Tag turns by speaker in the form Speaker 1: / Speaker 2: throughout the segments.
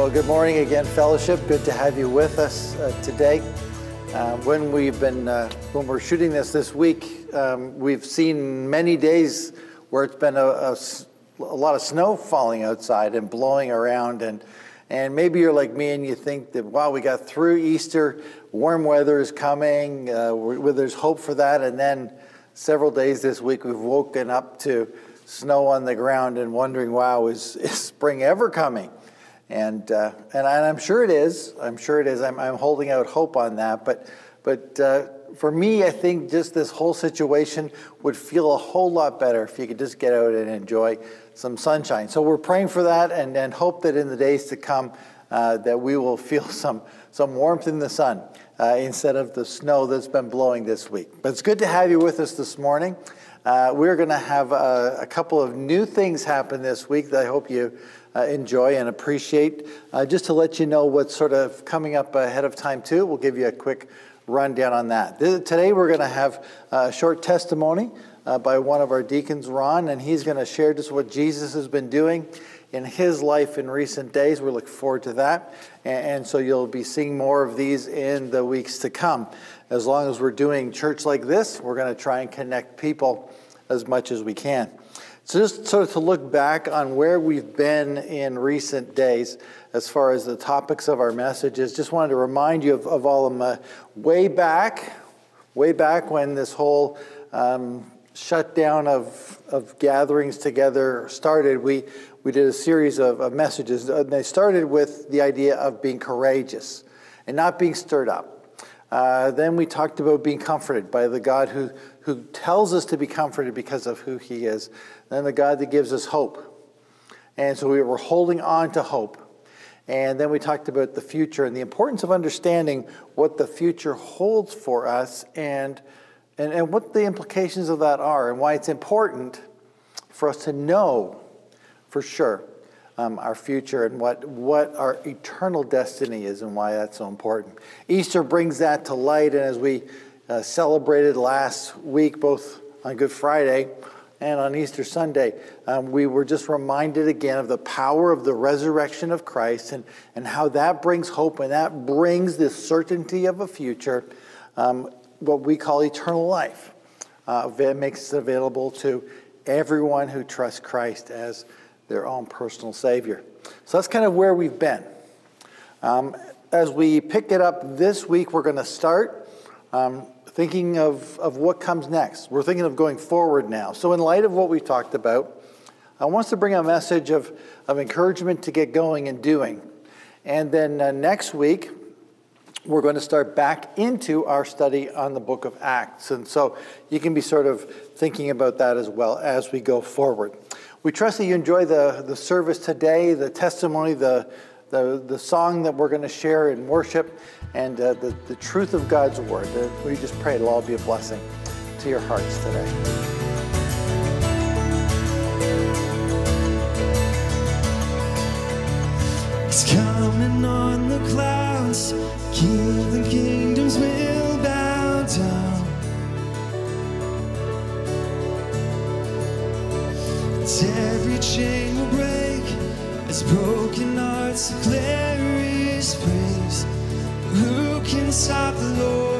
Speaker 1: Well, good morning again, fellowship. Good to have you with us uh, today. Uh, when we've been, uh, when we're shooting this this week, um, we've seen many days where it's been a, a, a, lot of snow falling outside and blowing around, and and maybe you're like me and you think that wow, we got through Easter, warm weather is coming, uh, where there's hope for that, and then several days this week we've woken up to snow on the ground and wondering, wow, is, is spring ever coming? And, uh, and I'm sure it is. I'm sure it is. I'm, I'm holding out hope on that. But, but uh, for me, I think just this whole situation would feel a whole lot better if you could just get out and enjoy some sunshine. So we're praying for that and, and hope that in the days to come uh, that we will feel some, some warmth in the sun uh, instead of the snow that's been blowing this week. But it's good to have you with us this morning. Uh, we're going to have a, a couple of new things happen this week that I hope you uh, enjoy and appreciate. Uh, just to let you know what's sort of coming up ahead of time, too, we'll give you a quick rundown on that. This, today, we're going to have a short testimony uh, by one of our deacons, Ron, and he's going to share just what Jesus has been doing in his life in recent days. We look forward to that. And, and so you'll be seeing more of these in the weeks to come. As long as we're doing church like this, we're going to try and connect people as much as we can. So, just sort of to look back on where we've been in recent days as far as the topics of our messages, just wanted to remind you of, of all of them. Uh, way back, way back when this whole um, shutdown of, of gatherings together started, we, we did a series of, of messages. And they started with the idea of being courageous and not being stirred up. Uh, then we talked about being comforted by the God who, who tells us to be comforted because of who He is, then the God that gives us hope. And so we were holding on to hope. And then we talked about the future and the importance of understanding what the future holds for us and, and, and what the implications of that are and why it's important for us to know for sure um, our future and what, what our eternal destiny is and why that's so important. Easter brings that to light, and as we uh, celebrated last week, both on Good Friday and on Easter Sunday, um, we were just reminded again of the power of the resurrection of Christ and, and how that brings hope and that brings this certainty of a future, um, what we call eternal life. Uh, it makes it available to everyone who trusts Christ as their own personal Savior. So that's kind of where we've been. Um, as we pick it up this week, we're going to start um, thinking of, of what comes next. We're thinking of going forward now. So, in light of what we've talked about, I want us to bring a message of, of encouragement to get going and doing. And then uh, next week, we're going to start back into our study on the book of Acts. And so you can be sort of thinking about that as well as we go forward. We trust that you enjoy the, the service today, the testimony, the, the, the song that we're going to share in worship, and uh, the, the truth of God's word. Uh, we just pray it'll all be a blessing to your hearts today.
Speaker 2: It's coming on the clouds, the kingdoms will bow down. every will break as broken hearts declare his praise. Who can stop the Lord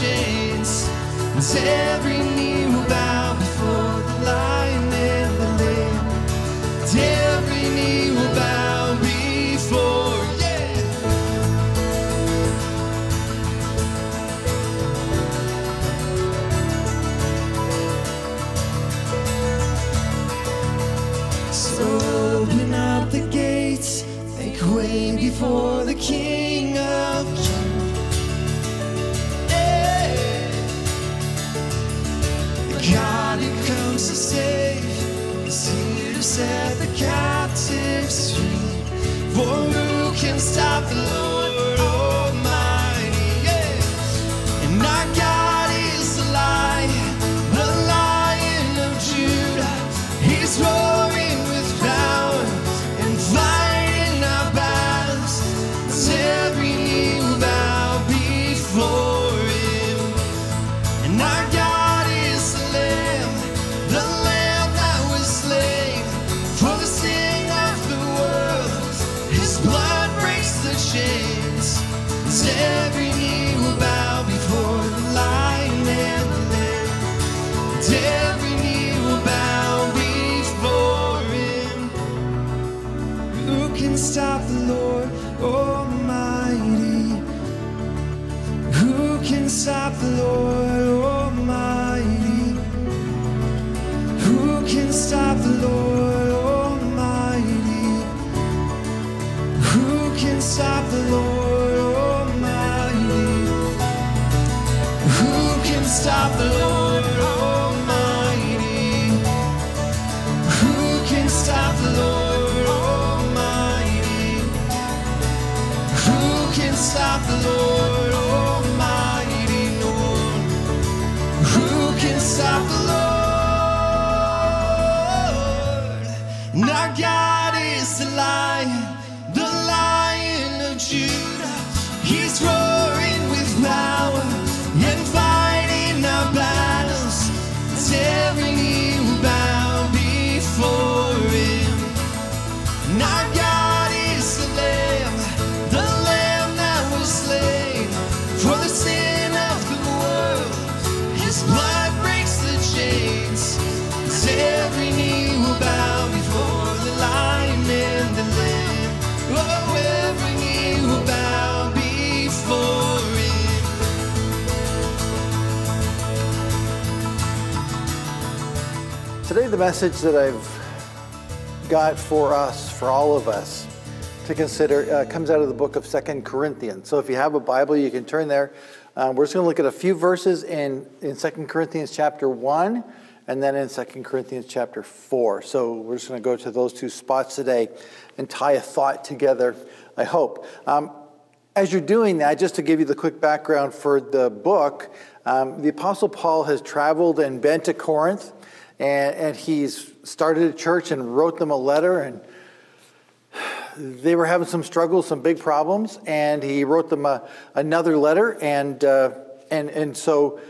Speaker 2: chains. And every knee stop the Lord Almighty. Who can stop the Lord?
Speaker 1: Message that I've got for us, for all of us to consider, uh, comes out of the book of Second Corinthians. So if you have a Bible, you can turn there. Um, we're just going to look at a few verses in, in 2 Corinthians chapter 1 and then in 2 Corinthians chapter 4. So we're just going to go to those two spots today and tie a thought together, I hope. Um, as you're doing that, just to give you the quick background for the book, um, the Apostle Paul has traveled and been to Corinth, and, and he's started a church and wrote them a letter, and they were having some struggles, some big problems, and he wrote them a, another letter, and, uh, and, and so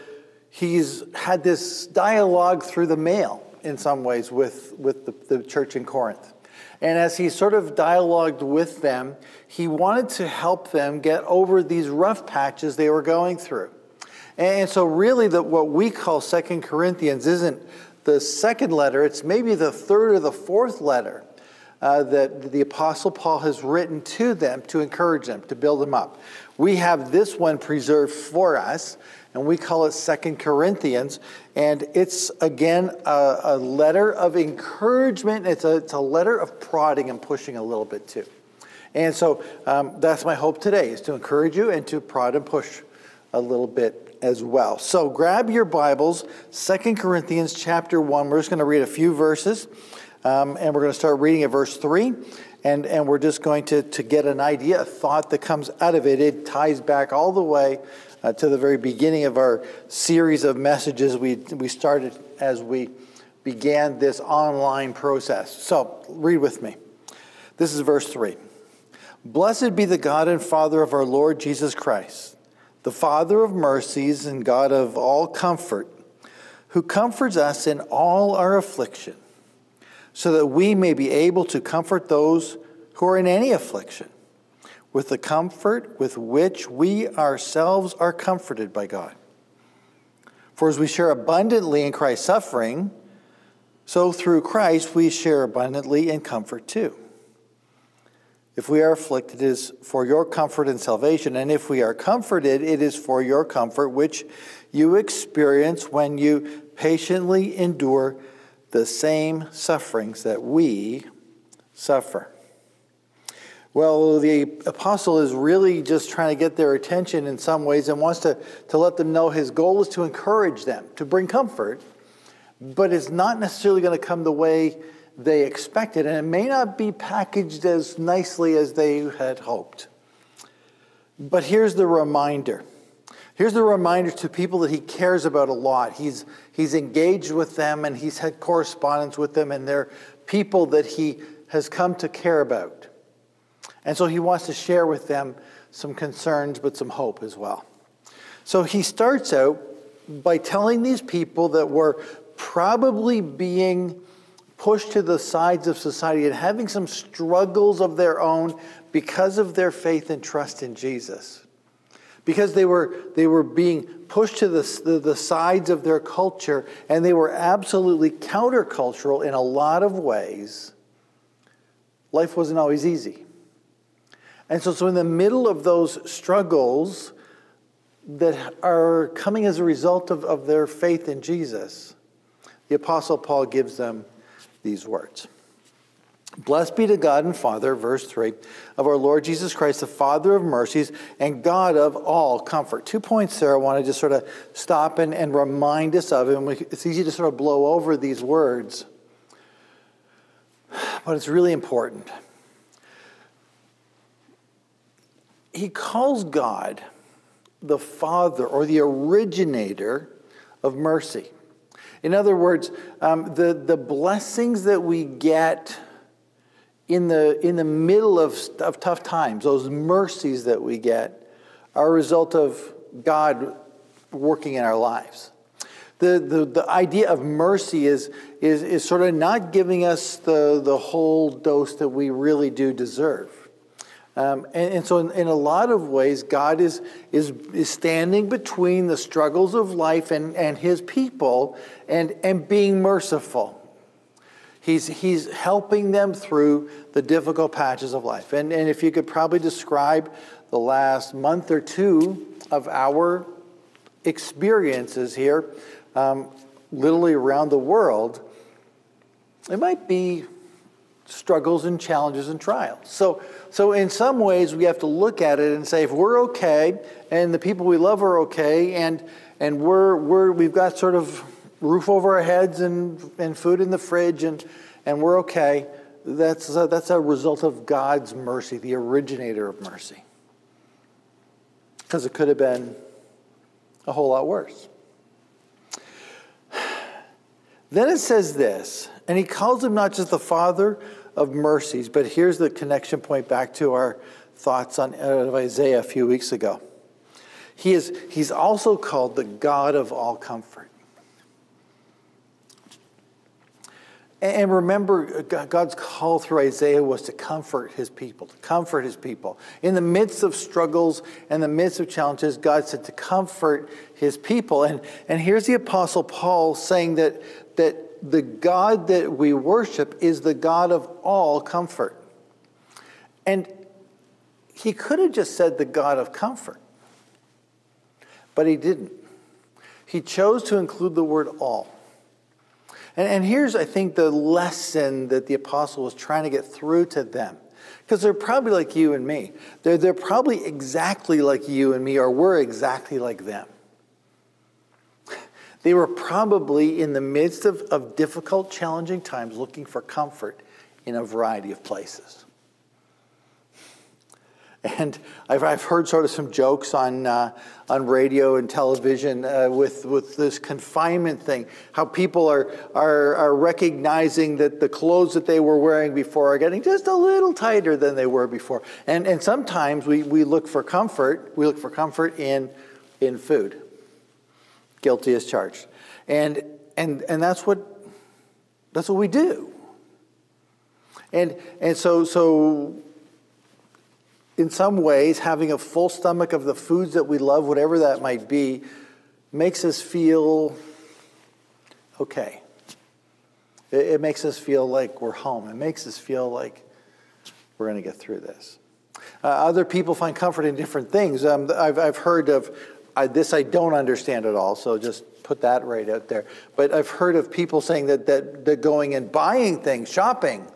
Speaker 1: he's had this dialogue through the mail in some ways with, with the, the church in Corinth. And as he sort of dialogued with them, he wanted to help them get over these rough patches they were going through. And so, really, what we call Second Corinthians isn't the second letter, it's maybe the third or the fourth letter uh, that the Apostle Paul has written to them to encourage them, to build them up. We have this one preserved for us, and we call it Second Corinthians. And it's, again, a, a letter of encouragement. It's a, it's a letter of prodding and pushing a little bit, too. And so um, that's my hope today, is to encourage you and to prod and push a little bit as well. So grab your Bibles, Second Corinthians chapter 1. We're just going to read a few verses. Um, and we're going to start reading at verse 3. And, and we're just going to, to get an idea, a thought that comes out of it. It ties back all the way uh, to the very beginning of our series of messages we, we started as we began this online process. So read with me. This is verse 3. Blessed be the God and Father of our Lord Jesus Christ, the Father of mercies and God of all comfort, who comforts us in all our affliction so that we may be able to comfort those who are in any affliction with the comfort with which we ourselves are comforted by God. For as we share abundantly in Christ's suffering, so through Christ we share abundantly in comfort too. If we are afflicted, it is for your comfort and salvation. And if we are comforted, it is for your comfort, which you experience when you patiently endure the same sufferings that we suffer. Well, the apostle is really just trying to get their attention in some ways and wants to, to let them know his goal is to encourage them, to bring comfort, but it's not necessarily going to come the way they expected, and it may not be packaged as nicely as they had hoped. But here's the reminder. Here's the reminder to people that he cares about a lot. He's, he's engaged with them and he's had correspondence with them, and they're people that he has come to care about. And so he wants to share with them some concerns, but some hope as well. So he starts out by telling these people that were probably being pushed to the sides of society and having some struggles of their own because of their faith and trust in Jesus. Because they were, they were being pushed to the, the, the sides of their culture and they were absolutely countercultural in a lot of ways. Life wasn't always easy. And so, so in the middle of those struggles that are coming as a result of, of their faith in Jesus, the Apostle Paul gives them these words. Blessed be to God and Father, verse 3, of our Lord Jesus Christ, the Father of mercies and God of all comfort. Two points there I want to just sort of stop and, and remind us of. And it's easy to sort of blow over these words, but it's really important. He calls God the Father or the originator of mercy. In other words, um, the, the blessings that we get in the, in the middle of, of tough times, those mercies that we get, are a result of God working in our lives. The, the, the idea of mercy is, is, is sort of not giving us the, the whole dose that we really do deserve. Um, and, and, so, in, in, a lot of ways, God is, is, is standing between the struggles of life and, and his people and, and being merciful. He's, he's helping them through the difficult patches of life. And, and if you could probably describe the last month or two of our experiences here, um, literally around the world, it might be struggles and challenges and trials. So, so in some ways, we have to look at it and say, if we're okay, and the people we love are okay, and and we're we're we've got sort of roof over our heads and and food in the fridge, and and we're okay. That's a, that's a result of God's mercy, the originator of mercy. Because it could have been a whole lot worse. Then it says this, and he calls him not just the Father of mercies. But here's the connection point back to our thoughts on Isaiah a few weeks ago. He is, he's also called the God of all comfort. And remember, God's call through Isaiah was to comfort his people, to comfort his people. In the midst of struggles and the midst of challenges, God said to comfort his people. And, and here's the Apostle Paul saying that, that the God that we worship is the God of all comfort. And he could have just said the God of comfort, but he didn't. He chose to include the word all. And, and here's, I think, the lesson that the apostle was trying to get through to them. Because they're probably like you and me. They're, they're probably exactly like you and me, or we're exactly like them. They were probably in the midst of, of difficult, challenging times looking for comfort in a variety of places. And I've, I've heard sort of some jokes on, uh, on radio and television uh, with, with this confinement thing, how people are, are, are recognizing that the clothes that they were wearing before are getting just a little tighter than they were before. And, and sometimes we, we look for comfort, we look for comfort in, in food guilty as charged. And, and, and that's, what, that's what we do. And, and so, so, in some ways, having a full stomach of the foods that we love, whatever that might be, makes us feel okay. It, it makes us feel like we're home. It makes us feel like we're going to get through this. Uh, other people find comfort in different things. Um, I've, I've heard of I, this I don't understand at all, so just put that right out there. But I've heard of people saying that, that, that going and buying things, shopping,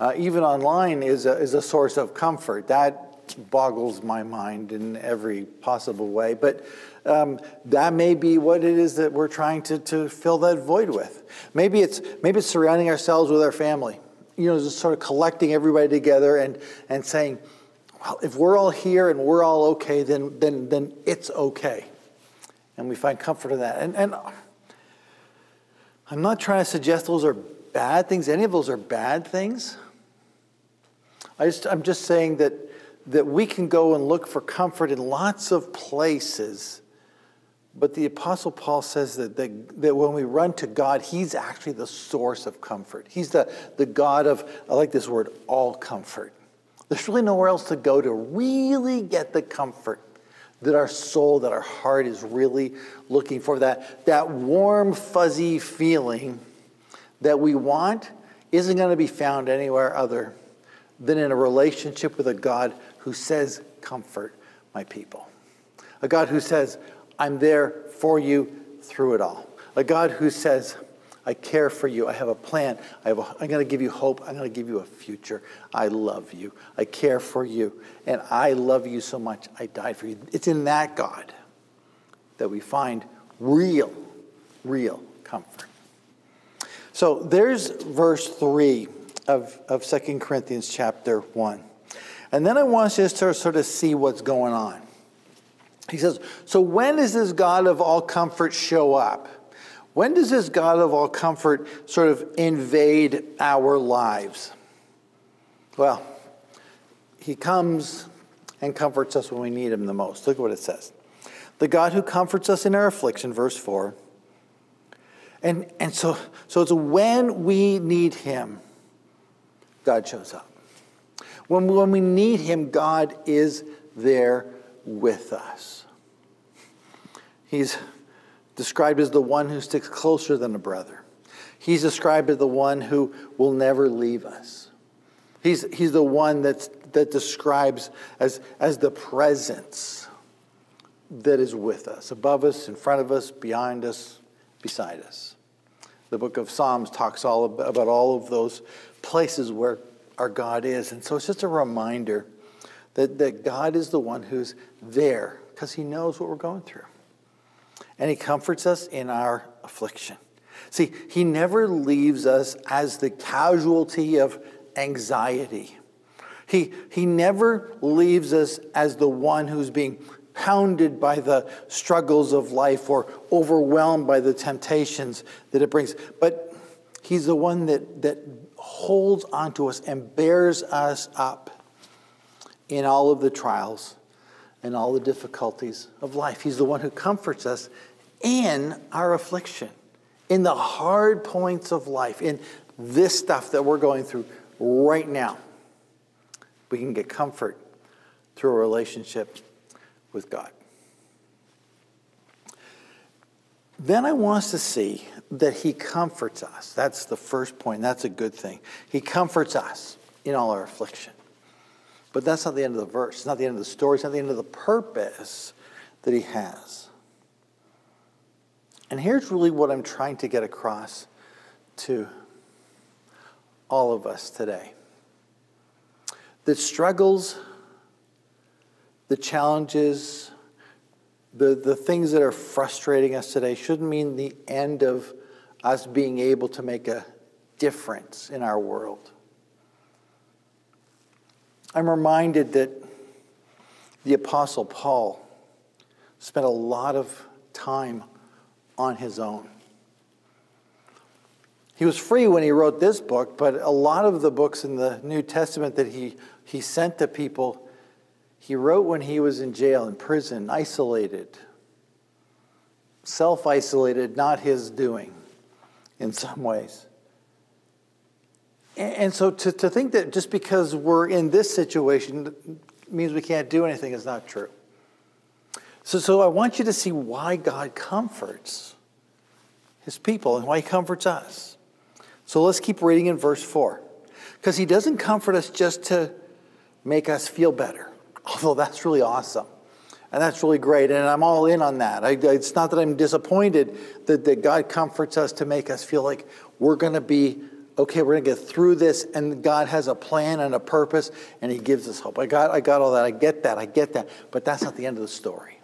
Speaker 1: uh, even online, is a, is a source of comfort. That boggles my mind in every possible way. But um, that may be what it is that we're trying to, to fill that void with. Maybe it's, maybe it's surrounding ourselves with our family, you know, just sort of collecting everybody together and, and saying, well, if we're all here and we're all okay, then, then, then it's okay. And we find comfort in that. And, and I'm not trying to suggest those are bad things. Any of those are bad things. I just, I'm just saying that, that we can go and look for comfort in lots of places. But the Apostle Paul says that, that, that when we run to God, He's actually the source of comfort. He's the, the God of, I like this word, all comfort. There's really nowhere else to go to really get the comfort that our soul, that our heart is really looking for. That, that warm, fuzzy feeling that we want isn't going to be found anywhere other than in a relationship with a God who says, Comfort my people. A God who says, I'm there for you through it all. A God who says, I care for you. I have a plan. I have a, I'm going to give you hope. I'm going to give you a future. I love you. I care for you. And I love you so much. I died for you. It's in that God that we find real, real comfort. So there's verse 3 of, of 2 Corinthians chapter 1. And then I want us to sort of see what's going on. He says, So when does this God of all comfort show up? When does this God of all comfort sort of invade our lives? Well, he comes and comforts us when we need him the most. Look at what it says. The God who comforts us in our affliction, verse 4. And, and so, so it's when we need him, God shows up. When, when we need him, God is there with us. He's described as the one who sticks closer than a brother. He's described as the one who will never leave us. He's, he's the one that's, that describes as, as the presence that is with us, above us, in front of us, behind us, beside us. The book of Psalms talks all about, about all of those places where our God is. And so it's just a reminder that, that God is the one who's there because he knows what we're going through and He comforts us in our affliction. See, He never leaves us as the casualty of anxiety. He, he never leaves us as the one who's being pounded by the struggles of life or overwhelmed by the temptations that it brings. But He's the one that, that holds onto us and bears us up in all of the trials and all the difficulties of life. He's the one who comforts us in our affliction, in the hard points of life, in this stuff that we're going through right now. We can get comfort through a relationship with God. Then I want us to see that He comforts us. That's the first point. That's a good thing. He comforts us in all our affliction. But that's not the end of the verse. It's not the end of the story. It's not the end of the purpose that He has. And here's really what I'm trying to get across to all of us today the struggles, the challenges, the, the things that are frustrating us today shouldn't mean the end of us being able to make a difference in our world. I'm reminded that the Apostle Paul spent a lot of time on his own. He was free when he wrote this book, but a lot of the books in the New Testament that he, he sent to people, he wrote when he was in jail, in prison, isolated, self isolated, not his doing in some ways. And so to, to think that just because we're in this situation means we can't do anything is not true. So, so I want you to see why God comforts his people and why he comforts us. So let's keep reading in verse 4. Because he doesn't comfort us just to make us feel better, although that's really awesome. And that's really great. And I'm all in on that. I, it's not that I'm disappointed that, that God comforts us to make us feel like we're going to be okay, we're going to get through this, and God has a plan and a purpose, and He gives us hope. I got, I got all that. I get that. I get that. But that's not the end of the story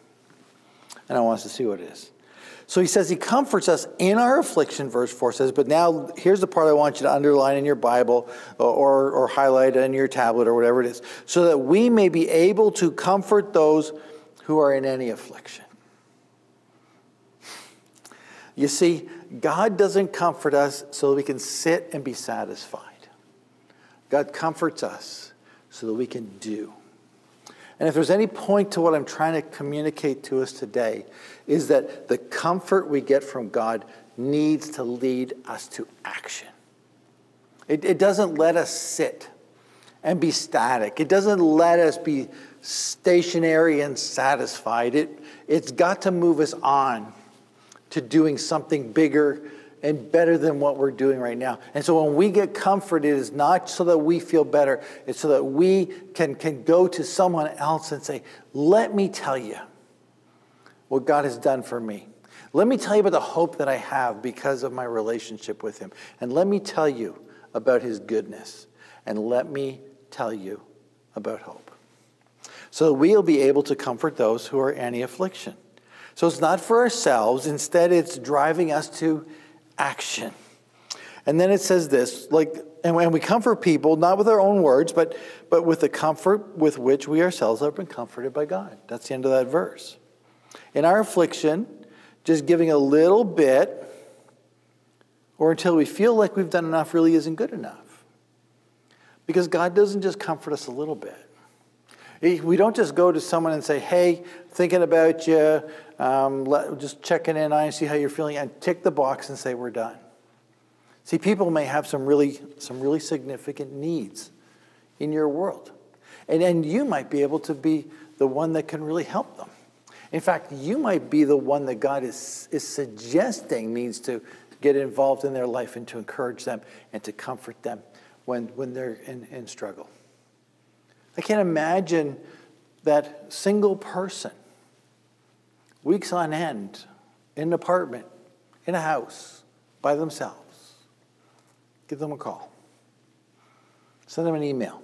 Speaker 1: and I want us to see what it is. So he says he comforts us in our affliction, verse 4 says, but now here's the part I want you to underline in your Bible uh, or, or highlight in your tablet or whatever it is, so that we may be able to comfort those who are in any affliction. You see, God doesn't comfort us so that we can sit and be satisfied. God comforts us so that we can do. And if there's any point to what I'm trying to communicate to us today, is that the comfort we get from God needs to lead us to action. It, it doesn't let us sit and be static, it doesn't let us be stationary and satisfied. It, it's got to move us on to doing something bigger and better than what we're doing right now. And so when we get comfort, it is not so that we feel better, it's so that we can, can go to someone else and say, Let me tell you what God has done for me. Let me tell you about the hope that I have because of my relationship with him. And let me tell you about his goodness. And let me tell you about hope. So that we'll be able to comfort those who are any affliction. So it's not for ourselves, instead, it's driving us to action. And then it says this like, and we comfort people, not with our own words, but, but with the comfort with which we ourselves have been comforted by God. That's the end of that verse. In our affliction, just giving a little bit, or until we feel like we've done enough, really isn't good enough. Because God doesn't just comfort us a little bit. We don't just go to someone and say, hey, thinking about you, um, let, just checking in you, see how you're feeling, and tick the box and say, we're done. See, people may have some really, some really significant needs in your world. And, and you might be able to be the one that can really help them. In fact, you might be the one that God is, is suggesting needs to get involved in their life and to encourage them and to comfort them when, when they're in, in struggle. I can't imagine that single person, weeks on end, in an apartment, in a house, by themselves give them a call. Send them an email.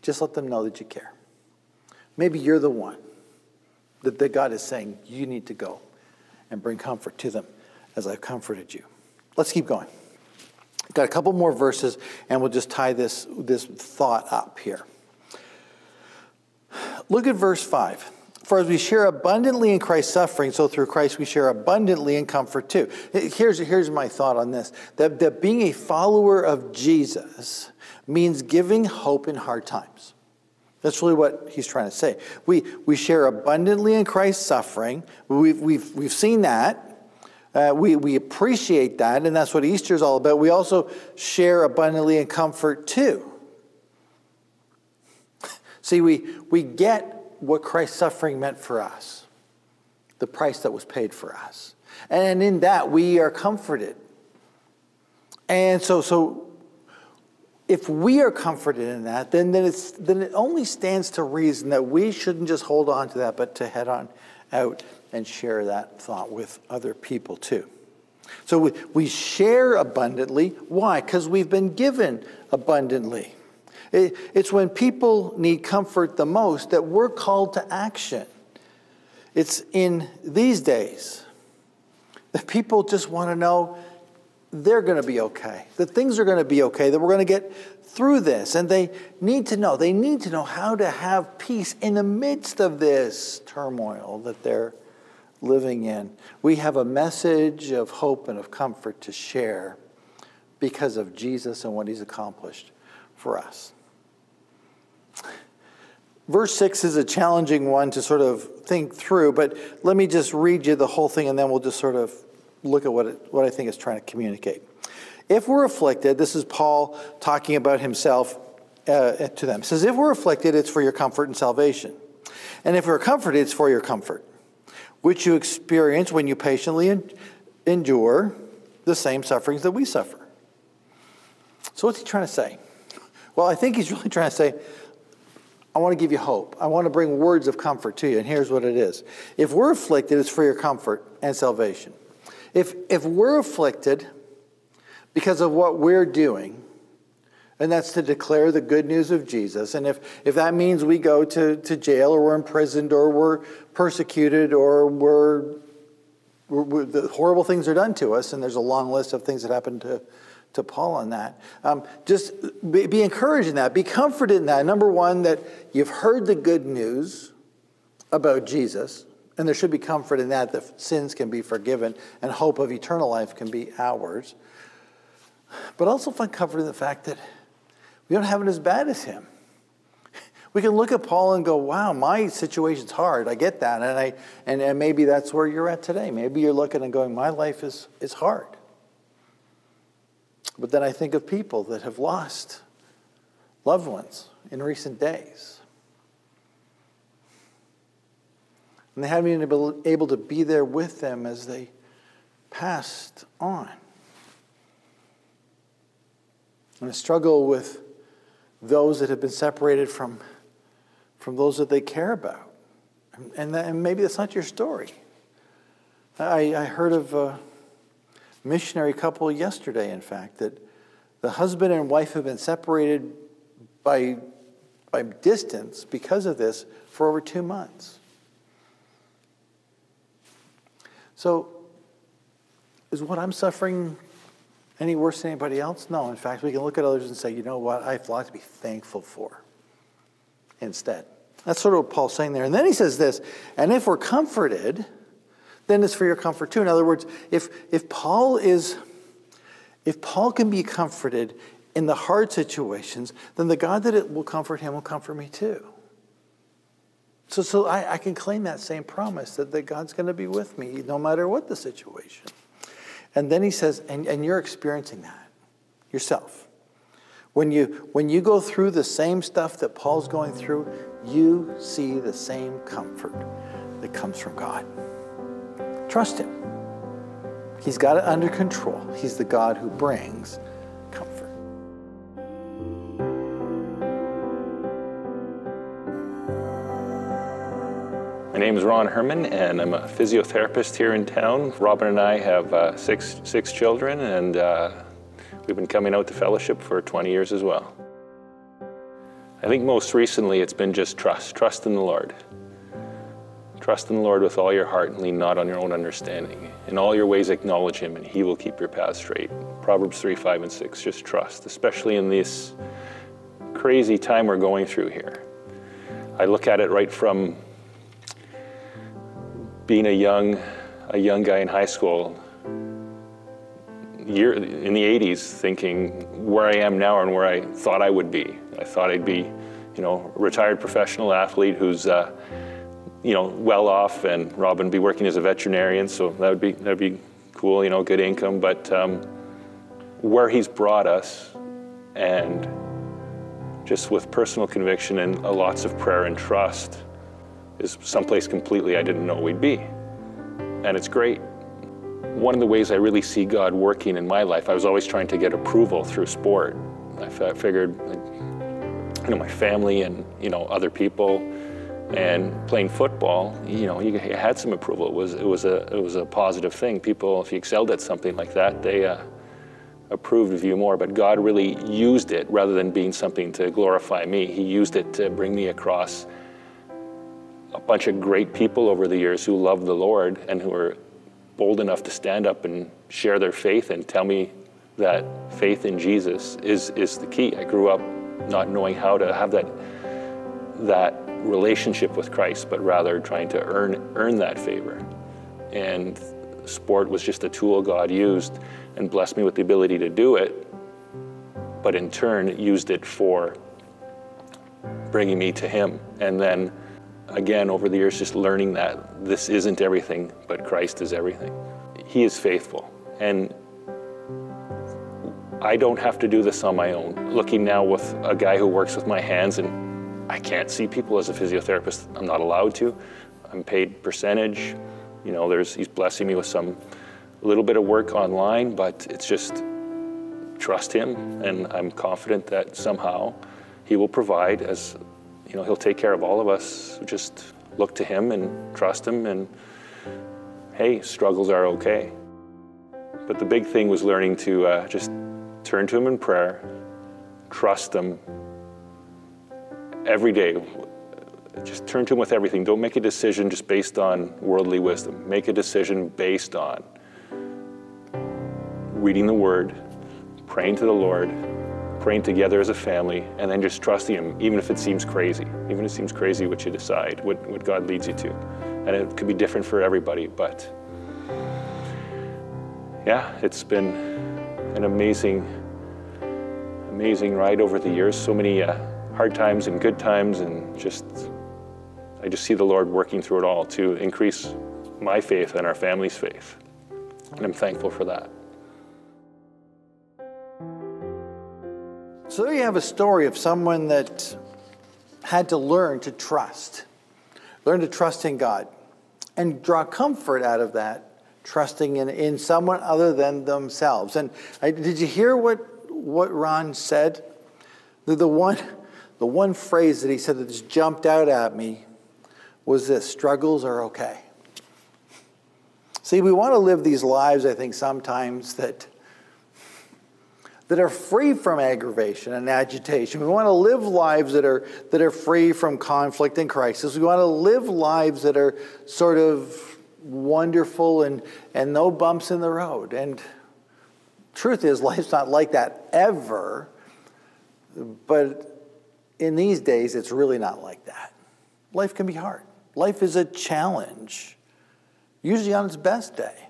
Speaker 1: Just let them know that you care. Maybe you're the one that, that God is saying you need to go and bring comfort to them as I've comforted you. Let's keep going. Got a couple more verses, and we'll just tie this, this thought up here. Look at verse 5. For as we share abundantly in Christ's suffering, so through Christ we share abundantly in comfort too. Here's, here's my thought on this that, that being a follower of Jesus means giving hope in hard times. That's really what he's trying to say. We, we share abundantly in Christ's suffering. We've, we've, we've seen that. Uh, we, we appreciate that, and that's what Easter is all about. We also share abundantly in comfort too. See, we, we get what Christ's suffering meant for us, the price that was paid for us. And in that, we are comforted. And so, so if we are comforted in that, then, then, it's, then it only stands to reason that we shouldn't just hold on to that, but to head on out and share that thought with other people too. So we, we share abundantly. Why? Because we've been given abundantly. It's when people need comfort the most that we're called to action. It's in these days that people just want to know they're going to be okay, that things are going to be okay, that we're going to get through this. And they need to know, they need to know how to have peace in the midst of this turmoil that they're living in. We have a message of hope and of comfort to share because of Jesus and what he's accomplished for us. Verse 6 is a challenging one to sort of think through, but let me just read you the whole thing and then we'll just sort of look at what, it, what I think it's trying to communicate. If we're afflicted, this is Paul talking about himself uh, to them. Says, If we're afflicted, it's for your comfort and salvation. And if we're comforted, it's for your comfort, which you experience when you patiently endure the same sufferings that we suffer. So, what's he trying to say? Well, I think he's really trying to say, I want to give you hope. I want to bring words of comfort to you. And here's what it is if we're afflicted, it's for your comfort and salvation. If, if we're afflicted because of what we're doing, and that's to declare the good news of Jesus. And if, if that means we go to, to jail or we're imprisoned or we're persecuted or we're, we're, we're, the horrible things are done to us, and there's a long list of things that happen to to Paul on that. Um, just be, be encouraged in that. Be comforted in that. Number one, that you've heard the good news about Jesus, and there should be comfort in that, that sins can be forgiven and hope of eternal life can be ours. But also find comfort in the fact that we don't have it as bad as him. We can look at Paul and go, wow, my situation's hard. I get that. And, I, and, and maybe that's where you're at today. Maybe you're looking and going, my life is, is hard. But then I think of people that have lost loved ones in recent days. And they haven't been able to be there with them as they passed on. And a struggle with those that have been separated from, from those that they care about, And, that, and maybe that's not your story. I, I heard of a missionary couple yesterday, in fact, that the husband and wife have been separated by, by distance because of this for over two months. So, is what I'm suffering any worse than anybody else? No. In fact, we can look at others and say, you know what, I have a lot to be thankful for instead. That's sort of what Paul's saying there. And then he says this, and if we're comforted, then it's for your comfort too. In other words, if, if Paul is, if Paul can be comforted in the hard situations, then the God that it will comfort him will comfort me too. So, so I, I can claim that same promise that, that God's going to be with me no matter what the situation. And then he says, and, and you're experiencing that yourself. When you, when you go through the same stuff that Paul's going through, you see the same comfort that comes from God. Trust Him. He's got it under control. He's the God who brings comfort.
Speaker 3: My name is Ron Herman, and I'm a physiotherapist here in town. Robin and I have uh, six, six children, and uh, we've been coming out to fellowship for 20 years as well. I think most recently it's been just trust, trust in the Lord. Trust in the Lord with all your heart and lean not on your own understanding. In all your ways acknowledge him and he will keep your path straight. Proverbs 3, 5, and 6, just trust, especially in this crazy time we're going through here. I look at it right from being a young, a young guy in high school, year, in the 80s, thinking where I am now and where I thought I would be. I thought I'd be, you know, a retired professional athlete who's uh, you know, well off, and Robin be working as a veterinarian, so that would be that would be cool, you know, good income. But um, where he's brought us, and just with personal conviction and lots of prayer and trust, is someplace completely I didn't know we'd be, and it's great. One of the ways I really see God working in my life, I was always trying to get approval through sport. I figured, you know, my family and you know other people and playing football, you know, you had some approval. It was it was a it was a positive thing. People, if you excelled at something like that, they uh, approved of you more. But God really used it rather than being something to glorify me. He used it to bring me across a bunch of great people over the years who loved the Lord and who were bold enough to stand up and share their faith and tell me that faith in Jesus is is the key. I grew up not knowing how to have that that relationship with Christ, but rather trying to earn, earn that favor. And sport was just a tool God used and blessed me with the ability to do it, but in turn used it for bringing me to Him. And then again, over the years, just learning that this isn't everything, but Christ is everything. He is faithful. And I don't have to do this on my own. Looking now with a guy who works with my hands and I can't see people as a physiotherapist. I'm not allowed to. I'm paid percentage. You know, there's he's blessing me with some little bit of work online, but it's just trust him, and I'm confident that somehow he will provide. As you know, he'll take care of all of us. Just look to him and trust him, and hey, struggles are okay. But the big thing was learning to uh, just turn to him in prayer, trust him, every day. Just turn to Him with everything. Don't make a decision just based on worldly wisdom. Make a decision based on reading the Word, praying to the Lord, praying together as a family, and then just trusting Him, even if it seems crazy. Even if it seems crazy what you decide, what, what God leads you to. And it could be different for everybody, but yeah, it's been an amazing, amazing ride over the years. So many. Uh, hard times and good times, and just I just see the Lord working through it all to increase my faith and our family's faith. And I'm thankful for that.
Speaker 1: So there you have a story of someone that had to learn to trust, learn to trust in God, and draw comfort out of that, trusting in, in someone other than themselves. And I, did you hear what, what Ron said? The, the one the one phrase that he said that just jumped out at me was this struggles are okay. See, we want to live these lives, I think, sometimes that, that are free from aggravation and agitation. We want to live lives that are, that are free from conflict and crisis. We want to live lives that are sort of wonderful and, and no bumps in the road. And truth is, life's not like that ever. But in these days, it's really not like that. Life can be hard. Life is a challenge usually on its best day.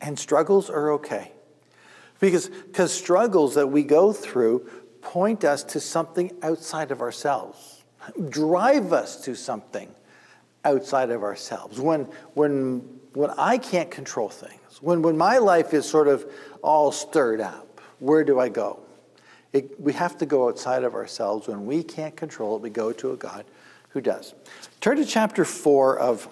Speaker 1: And struggles are okay. Because because struggles that we go through point us to something outside of ourselves, drive us to something outside of ourselves. When, when, when I can't control things, when, when my life is sort of all stirred up, where do I go? It, we have to go outside of ourselves. When we can't control it, we go to a God who does. Turn to chapter 4 of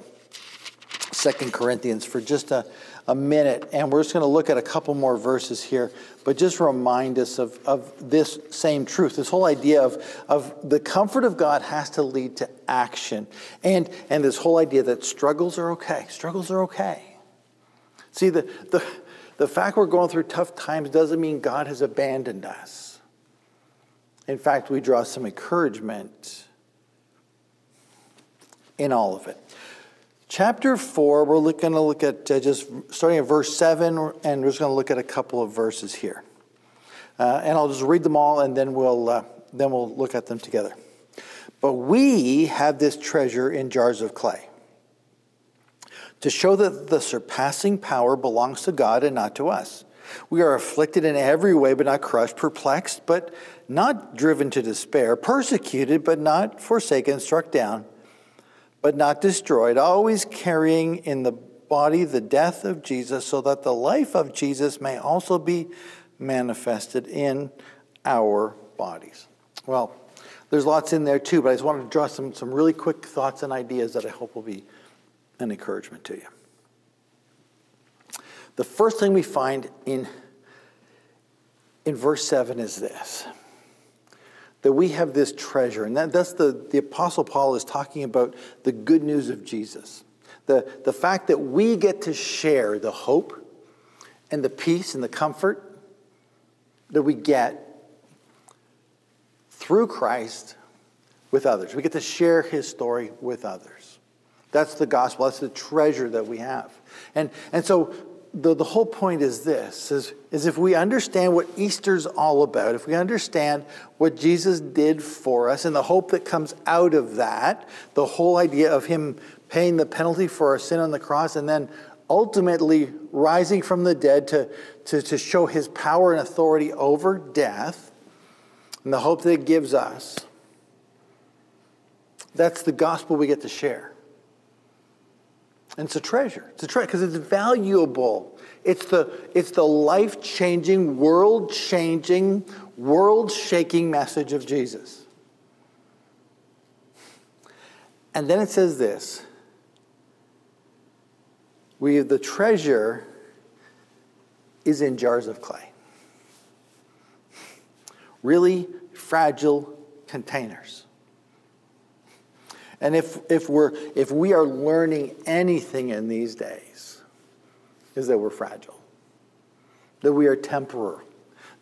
Speaker 1: Second Corinthians for just a, a minute, and we're just going to look at a couple more verses here, but just remind us of, of this same truth. This whole idea of, of the comfort of God has to lead to action, and, and this whole idea that struggles are okay. Struggles are okay. See, the, the, the fact we're going through tough times doesn't mean God has abandoned us. In fact, we draw some encouragement in all of it. Chapter 4, we're going to look at uh, just starting at verse 7, and we're just going to look at a couple of verses here. Uh, and I'll just read them all, and then we'll, uh, then we'll look at them together. But we have this treasure in jars of clay to show that the surpassing power belongs to God and not to us. We are afflicted in every way, but not crushed, perplexed, but not driven to despair, persecuted, but not forsaken, struck down but not destroyed, always carrying in the body the death of Jesus, so that the life of Jesus may also be manifested in our bodies. Well, there's lots in there too, but I just wanted to draw some, some really quick thoughts and ideas that I hope will be an encouragement to you. The first thing we find in, in verse 7 is this that we have this treasure. And that, that's the, the Apostle Paul is talking about the good news of Jesus. The, the fact that we get to share the hope and the peace and the comfort that we get through Christ with others. We get to share his story with others. That's the gospel. That's the treasure that we have. And, and so the, the whole point is this is, is if we understand what Easter's all about, if we understand what Jesus did for us and the hope that comes out of that, the whole idea of him paying the penalty for our sin on the cross and then ultimately rising from the dead to, to, to show his power and authority over death, and the hope that it gives us, that's the gospel we get to share. And it's a treasure. It's a treasure because it's valuable. It's the, it's the life changing, world changing, world shaking message of Jesus. And then it says this we the treasure is in jars of clay. Really fragile containers. And if, if, we're, if we are learning anything in these days, is that we're fragile, that we are temporal,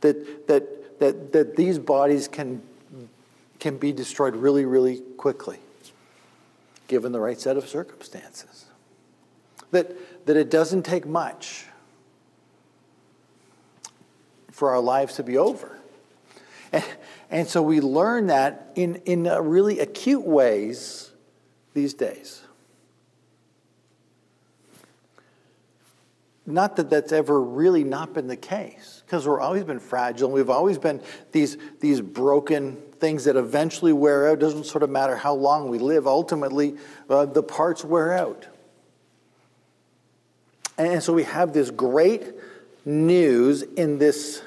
Speaker 1: that, that, that, that these bodies can, can be destroyed really, really quickly, given the right set of circumstances. That, that it doesn't take much for our lives to be over. And, and so we learn that in, in really acute ways these days. Not that that's ever really not been the case, because we've always been fragile. We've always been these, these broken things that eventually wear out. It doesn't sort of matter how long we live. Ultimately, uh, the parts wear out. And so we have this great news in this,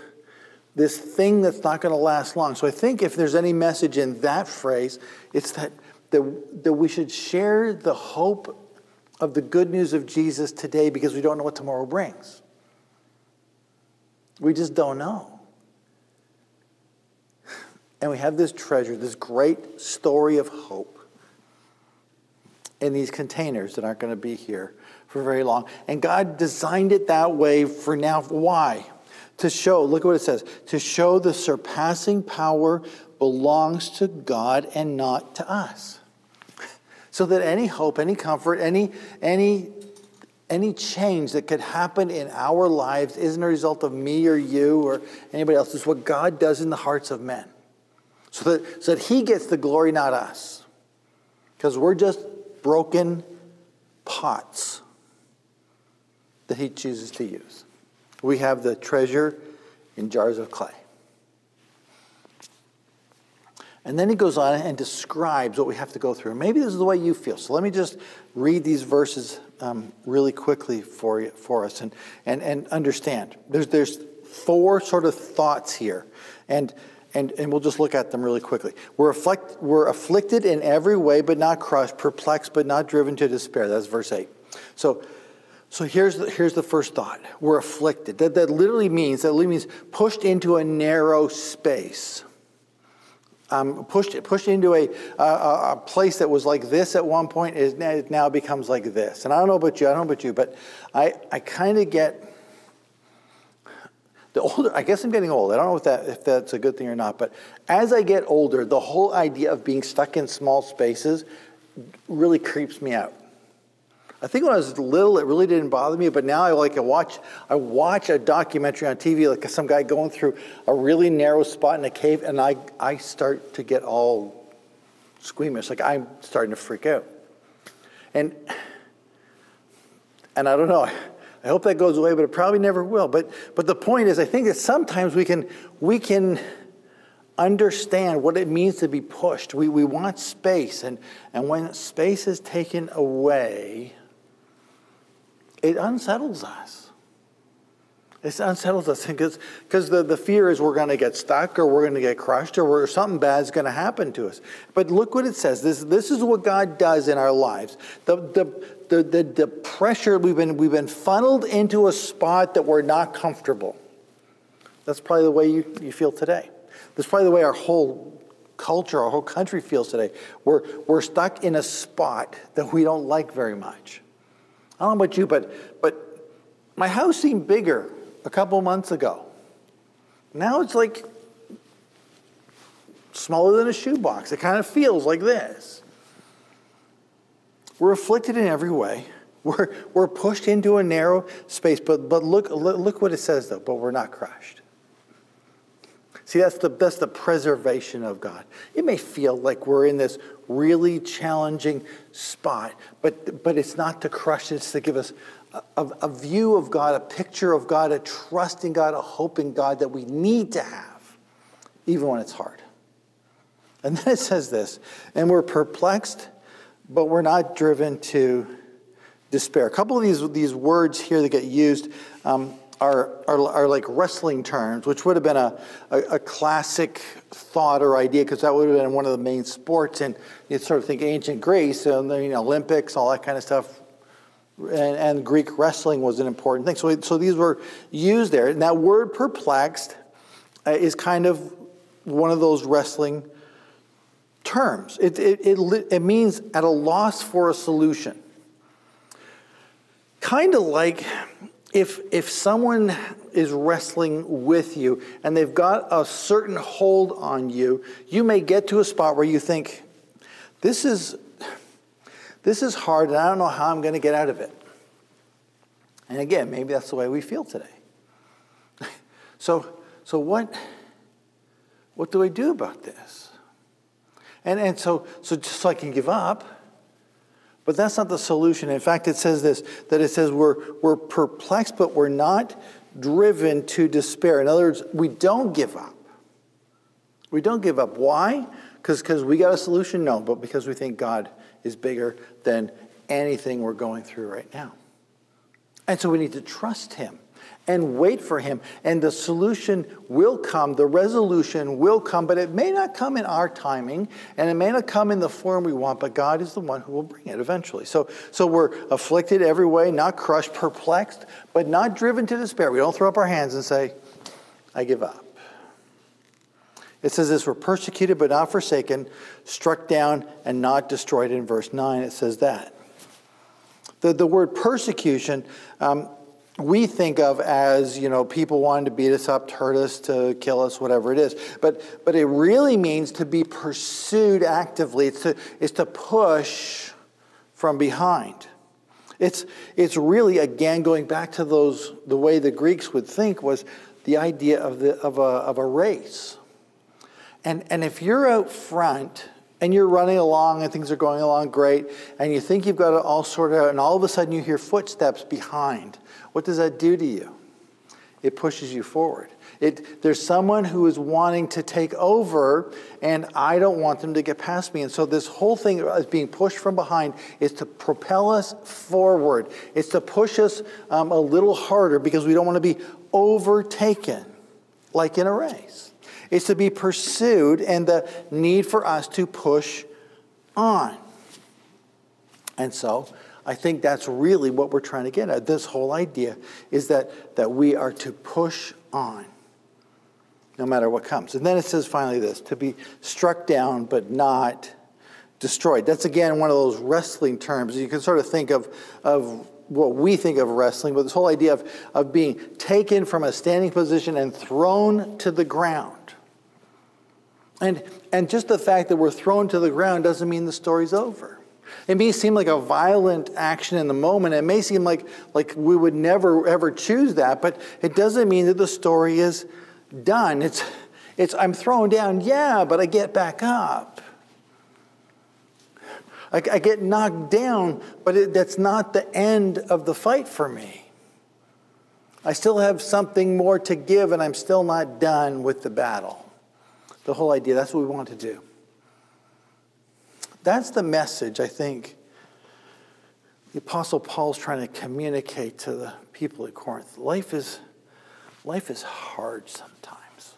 Speaker 1: this thing that's not going to last long. So I think if there's any message in that phrase, it's that that, that we should share the hope of the good news of Jesus today because we don't know what tomorrow brings. We just don't know. And we have this treasure, this great story of hope in these containers that aren't going to be here for very long. And God designed it that way for now. Why? To show, look at what it says, to show the surpassing power belongs to God and not to us. So that any hope, any comfort, any, any, any change that could happen in our lives isn't a result of me or you or anybody else. It's what God does in the hearts of men. So that, so that He gets the glory, not us. Because we're just broken pots that He chooses to use. We have the treasure in jars of clay. And then he goes on and describes what we have to go through. Maybe this is the way you feel. So let me just read these verses um, really quickly for, you, for us and, and, and understand. There's, there's four sort of thoughts here. And, and, and we'll just look at them really quickly. We're, afflict, we're afflicted in every way, but not crushed, perplexed, but not driven to despair. That's verse 8. So, so here's the, here's the first thought. We're afflicted. That, that literally means, that literally means pushed into a narrow space um, pushed, pushed into a, a, a, place that was like this at one point, is it now becomes like this. And I don't know about you, I don't know about you, but I, I kind of get the older, I guess I'm getting old. I don't know if, that, if that's a good thing or not, but as I get older, the whole idea of being stuck in small spaces really creeps me out. I think when I was little, it really didn't bother me, but now I like I watch I watch a documentary on TV, like some guy going through a really narrow spot in a cave, and I I start to get all squeamish, like I'm starting to freak out, and and I don't know. I hope that goes away, but it probably never will. But but the point is, I think that sometimes we can we can understand what it means to be pushed. We, we want space, and, and when space is taken away, it unsettles us. It unsettles us because the, the fear is we're going to get stuck or we're going to get crushed or something bad is going to happen to us. But look what it says. This, this is what God does in our lives. The, the, the, the, the pressure, we've been, we've been funneled into a spot that we're not comfortable. That's probably the way you, you feel today. That's probably the way our whole culture, our whole country feels today. We're, we're stuck in a spot that we don't like very much. I don't know about you, but, but my house seemed bigger a couple months ago. Now it's like smaller than a shoebox. It kind of feels like this. We're afflicted in every way. We're, we're pushed into a narrow space, but, but look, look what it says though, but we're not crushed. See, that's the, that's the preservation of God. It may feel like we're in this really challenging spot, but, but it's not to crush, it's to give us a, a view of God, a picture of God, a trust in God, a hope in God that we need to have, even when it's hard. And then it says this, and we're perplexed, but we're not driven to despair. A couple of these, these words here that get used. Um, are, are, are like wrestling terms, which would have been a, a, a classic thought or idea because that would have been one of the main sports. And you sort of think ancient Greece and the you know, Olympics, all that kind of stuff. And, and, Greek wrestling was an important thing. So, so these were used there. And that word perplexed uh, is kind of one of those wrestling terms. It, it, it, it means at a loss for a solution. Kind of like if, if someone is wrestling with you and they've got a certain hold on you, you may get to a spot where you think, this is, this is hard and I don't know how I'm going to get out of it. And again, maybe that's the way we feel today. so, so what, what do I do about this? And, and so, so just so I can give up, but that's not the solution. In fact, it says this that it says we're, we're perplexed, but we're not driven to despair. In other words, we don't give up. We don't give up. Why? Because we got a solution? No, but because we think God is bigger than anything we're going through right now. And so we need to trust Him and wait for him. And the solution will come, the resolution will come, but it may not come in our timing and it may not come in the form we want, but God is the one who will bring it eventually. So, so we're afflicted every way, not crushed, perplexed, but not driven to despair. We don't throw up our hands and say, I give up. It says this we're persecuted but not forsaken, struck down and not destroyed. In verse 9, it says that. The, the word persecution, um, we think of as, you know, people wanting to beat us up, to hurt us, to kill us, whatever it is. But, but it really means to be pursued actively, it's to, it's to push from behind. It's, it's really, again, going back to those, the way the Greeks would think was the idea of, the, of, a, of a race. And, and if you're out front and you're running along and things are going along great, and you think you've got it all sorted out, and all of a sudden you hear footsteps behind, what does that do to you? It pushes you forward. It, there's someone who is wanting to take over, and I don't want them to get past me. And so, this whole thing is being pushed from behind is to propel us forward. It's to push us um, a little harder because we don't want to be overtaken like in a race. It's to be pursued and the need for us to push on. And so, I think that's really what we're trying to get at. This whole idea is that, that we are to push on no matter what comes. And then it says finally this to be struck down but not destroyed. That's again one of those wrestling terms. You can sort of think of, of what we think of wrestling, but this whole idea of, of being taken from a standing position and thrown to the ground. And, and just the fact that we're thrown to the ground doesn't mean the story's over. It may seem like a violent action in the moment. It may seem like, like we would never ever choose that, but it doesn't mean that the story is done. It's, it's I'm thrown down, yeah, but I get back up. I, I get knocked down, but it, that's not the end of the fight for me. I still have something more to give, and I'm still not done with the battle. The whole idea, that's what we want to do. That's the message, I think, the Apostle Paul's trying to communicate to the people at Corinth. Life is, life is hard sometimes.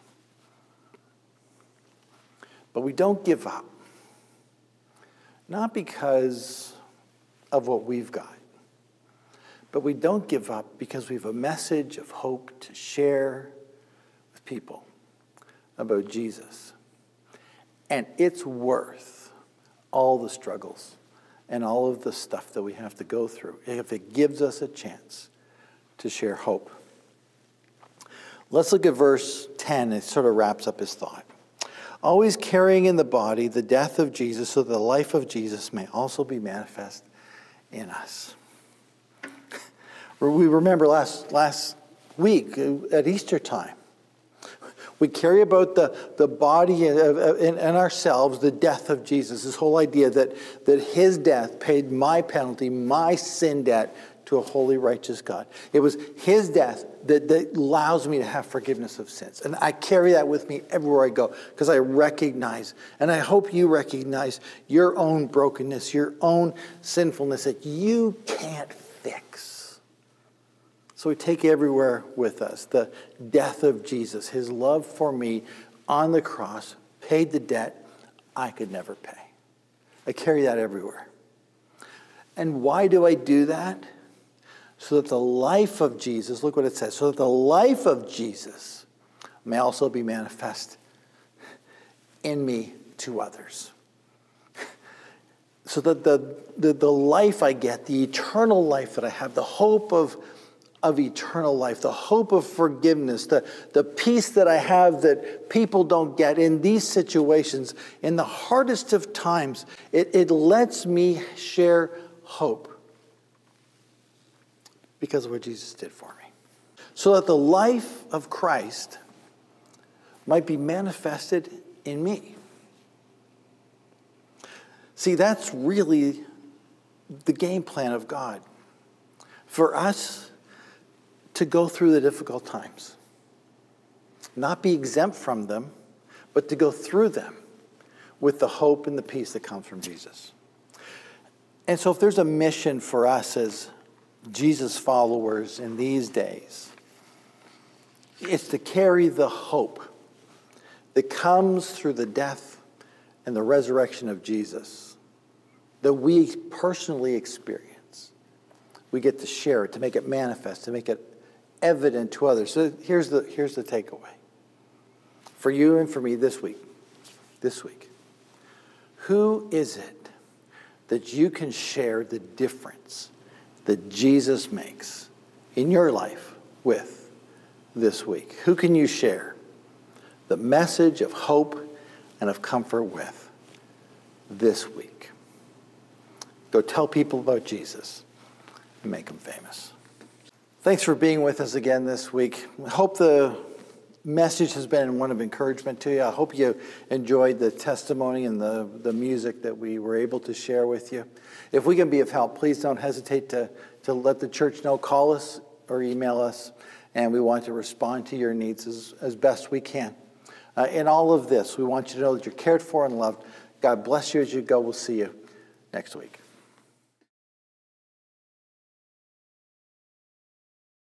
Speaker 1: But we don't give up. Not because of what we've got, but we don't give up because we have a message of hope to share with people about Jesus. And it's worth all the struggles and all of the stuff that we have to go through if it gives us a chance to share hope. Let's look at verse 10. It sort of wraps up his thought. Always carrying in the body the death of Jesus so that the life of Jesus may also be manifest in us. We remember last, last week uh, at Easter time we carry about the, the body and, ourselves the death of Jesus. This whole idea that, that his death paid my penalty, my sin debt to a holy, righteous God. It was his death that, that allows me to have forgiveness of sins. And I carry that with me everywhere I go because I recognize, and I hope you recognize your own brokenness, your own sinfulness that you can't fix. So we take everywhere with us the death of Jesus, his love for me on the cross, paid the debt I could never pay. I carry that everywhere. And why do I do that? So that the life of Jesus, look what it says, so that the life of Jesus may also be manifest in me to others. So that the, the, the life I get, the eternal life that I have, the hope of of eternal life, the hope of forgiveness, the, the peace that I have that people don't get in these situations, in the hardest of times, it, it lets me share hope because of what Jesus did for me. So that the life of Christ might be manifested in me. See, that's really the game plan of God. For us, to go through the difficult times. Not be exempt from them, but to go through them with the hope and the peace that comes from Jesus. And so, if there's a mission for us as Jesus followers in these days, it's to carry the hope that comes through the death and the resurrection of Jesus that we personally experience. We get to share it, to make it manifest, to make it evident to others. So here's the, here's the takeaway. for you and for me this week. This week. Who is it that you can share the difference that Jesus makes in your life with this week? Who can you share the message of hope and of comfort with this week? Go tell people about Jesus and make them famous. Thanks for being with us again this week. I hope the message has been one of encouragement to you. I hope you enjoyed the testimony and the, the music that we were able to share with you. If we can be of help, please don't hesitate to, to let the church know. Call us or email us, and we want to respond to your needs as, as best we can. Uh, in all of this, we want you to know that you're cared for and loved. God bless you as you go. We'll see you next week.